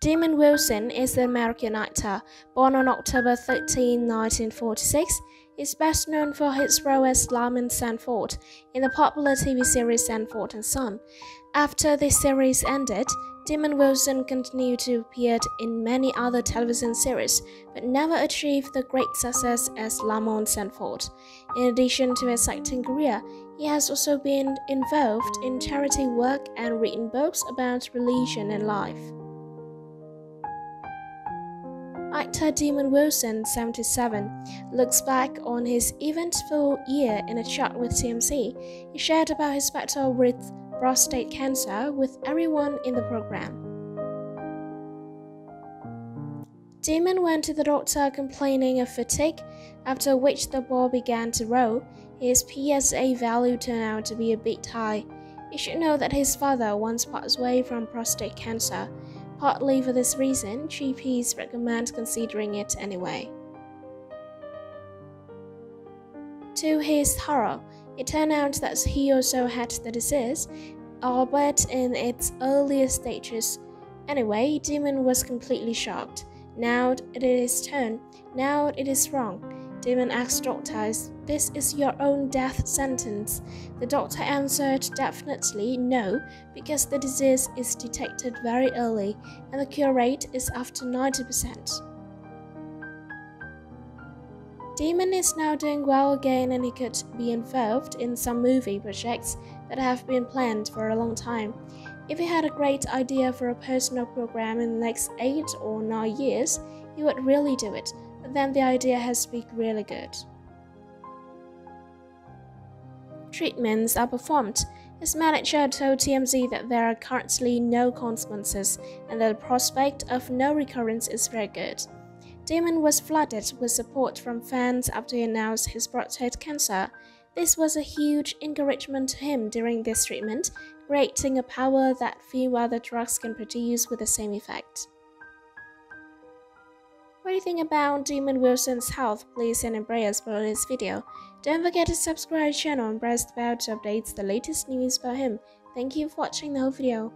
Demond Wilson is an American actor. Born on October 13, 1946, is best known for his role as Lamont Sanford in the popular TV series Sanford and Son. After the series ended, Demond Wilson continued to appear in many other television series, but never achieved the great success as Lamont Sanford. In addition to his acting career, he has also been involved in charity work and written books about religion and life. Actor Demond Wilson, 77, looks back on his eventful year in a chat with TMZ. He shared about his battle with prostate cancer with everyone in the program. Demond went to the doctor complaining of fatigue, after which the ball began to roll. His PSA value turned out to be a bit high. You should know that his father once passed away from prostate cancer. Partly for this reason, GPs recommend considering it anyway. To his horror, it turned out that he also had the disease, albeit in its earlier stages. Anyway, Demond was completely shocked. Now it is turn. Now it is wrong. Demond asked doctors, This is your own death sentence. The doctor answered definitely no, because the disease is detected very early and the cure rate is after 90%. Demond is now doing well again and he could be involved in some movie projects that have been planned for a long time. If he had a great idea for a personal program in the next 8 or 9 years, he would really do it then the idea has to be really good. Treatments are performed. His manager told TMZ that there are currently no consequences and that the prospect of no recurrence is very good. Demond was flooded with support from fans after he announced his prostate cancer. This was a huge encouragement to him during this treatment, creating a power that few other drugs can produce with the same effect. What do you think about Demond Wilson's health? Please send in prayers below this video. Don't forget to subscribe channel and press the bell to update the latest news about him. Thank you for watching the whole video.